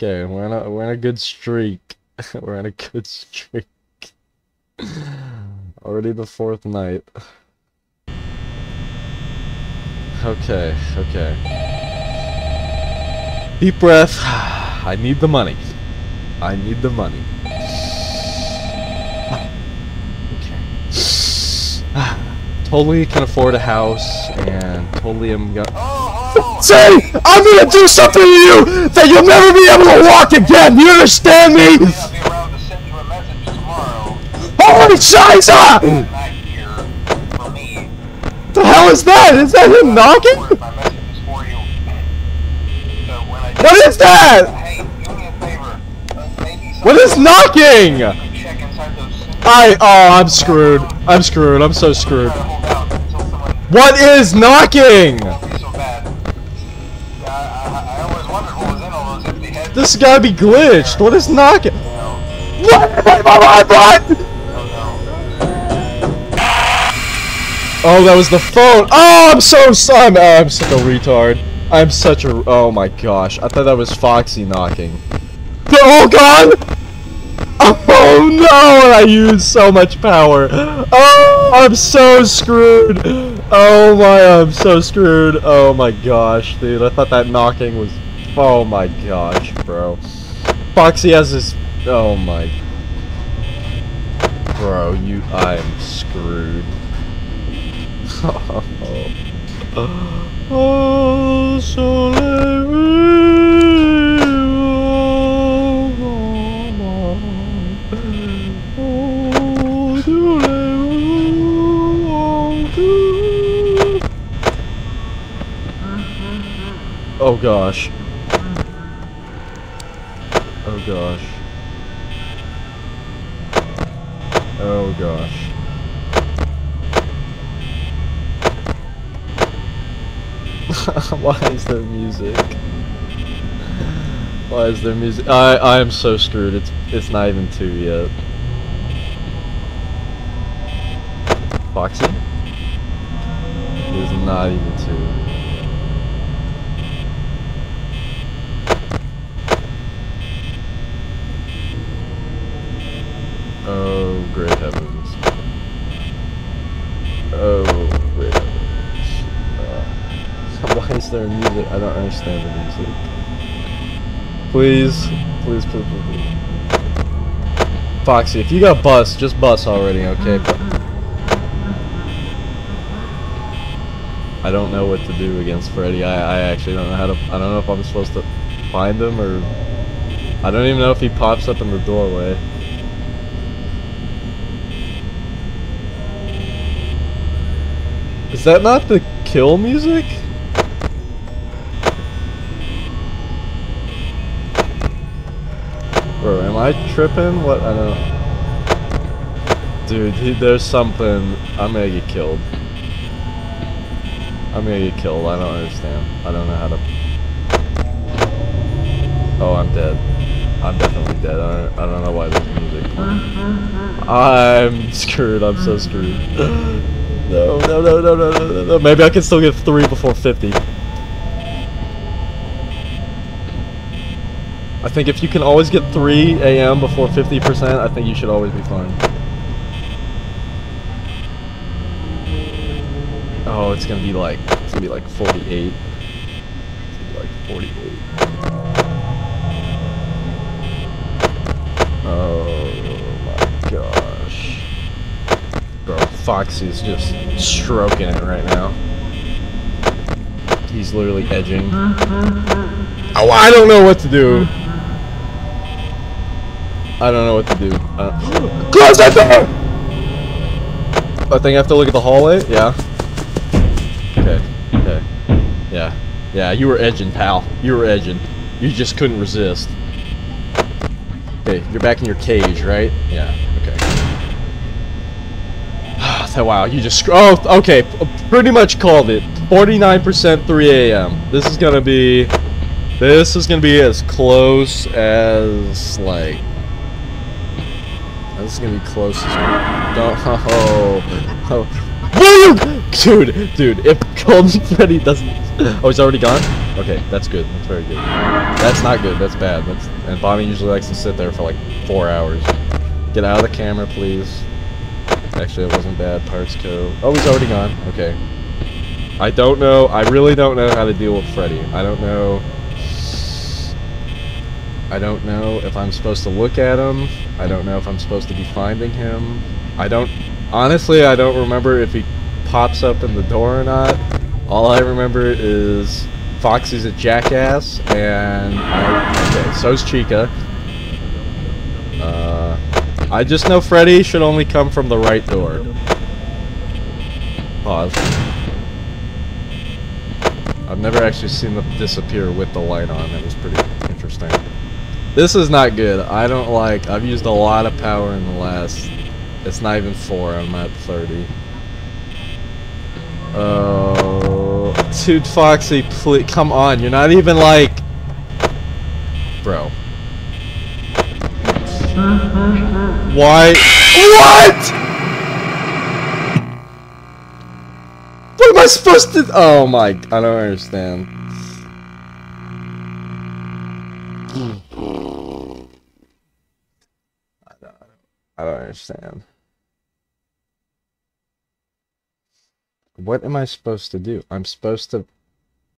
Okay, we're on a we're on a good streak. we're on a good streak. Already the fourth night. Okay, okay. Deep breath. I need the money. I need the money. Okay. Totally can afford a house and totally am gonna. Oh, Say, I'm gonna do something to you that you'll never be able to walk again. You understand me? Holy Shiza! The hell is that? Is that him knocking? What is that? What is knocking? I oh I'm screwed. I'm screwed. I'm so screwed. What is knocking? This has gotta be glitched. What is knocking? Know, What? What? Oh no. Oh, that was the phone. Oh, I'm so sorry. I'm, oh, I'm such a retard. I'm such a. Oh my gosh. I thought that was Foxy knocking. They're all gone. Oh no! I used so much power. Oh, I'm so screwed. Oh my, I'm so screwed. Oh my gosh, dude. I thought that knocking was. Oh my gosh, bro. Foxy has his... Oh my. Bro, you. I'm screwed. oh, so Oh gosh. Oh gosh. Oh gosh. Why is there music? Why is there music? I I am so screwed. It's it's not even two yet. Foxy? It is not even two. Why music? I don't understand the music. Please, please, please, please, please. Foxy, if you got bus, just bus already, okay? But I don't know what to do against Freddy. I, I actually don't know how to. I don't know if I'm supposed to find him or. I don't even know if he pops up in the doorway. Is that not the kill music? Bro, am I tripping? What? I don't Dude, he, there's something. I'm gonna get killed. I'm gonna get killed. I don't understand. I don't know how to. Oh, I'm dead. I'm definitely dead. I don't, I don't know why there's music. I'm screwed. I'm so screwed. No, no, no, no, no, no, no. Maybe I can still get three before 50. I think if you can always get 3 a.m. before 50%, I think you should always be fine. Oh, it's gonna be like, it's gonna be like 48. It's gonna be like 48. Oh my gosh. Bro, Foxy's just stroking it right now. He's literally edging. Mm-hmm. Oh, I don't know what to do. I don't know what to do. Uh, Close that door! I think I have to look at the hallway? Yeah. Okay, okay. Yeah. Yeah, you were edging, pal. You were edging. You just couldn't resist. Okay, you're back in your cage, right? Yeah, okay. So, wow, you just... Oh, okay, pretty much called it. 49% 3 a.m. This is gonna be... This is gonna be as close as, like... This is gonna be close as... Don't... Oh... oh. Dude, dude, if Golden Freddy doesn't oh, he's already gone? Okay, that's good. That's very good. That's not good. That's bad. That's and Bonnie usually likes to sit there for like four hours. Get out of the camera, please. Actually, it wasn't bad. Parts code. Oh, he's already gone. Okay. I don't know. I really don't know how to deal with Freddy. I don't know. I don't know if I'm supposed to look at him. I don't know if I'm supposed to be finding him. I don't. Honestly, I don't remember if he pops up in the door or not. All I remember is Foxy's a jackass, and I, okay, so's Chica. Uh, I just know Freddy should only come from the right door. Pause. I've never actually seen them disappear with the light on. It was pretty interesting. This is not good. I don't like. I've used a lot of power in the last. It's not even four. I'm at 30. Oh, dude, Foxy, please, come on. You're not even like, bro. Why? What? What am I supposed to? Oh my! I don't understand. I don't, I don't understand. What am I supposed to do? I'm supposed to